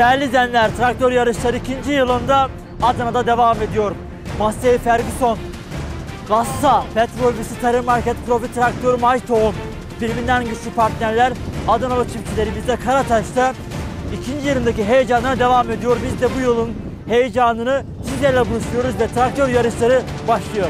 Değerli izleyenler, traktör yarışları ikinci yılında Adana'da devam ediyor. Massey Ferguson, Gassa, Petrol Visi Tarım Market Profi Traktör May Tohum birbirinden güçlü partnerler Adanalı çiftçileri bizde Karataş'ta ikinci yarındaki heyecanına devam ediyor. Biz de bu yılın heyecanını sizlerle buluşuyoruz ve traktör yarışları başlıyor.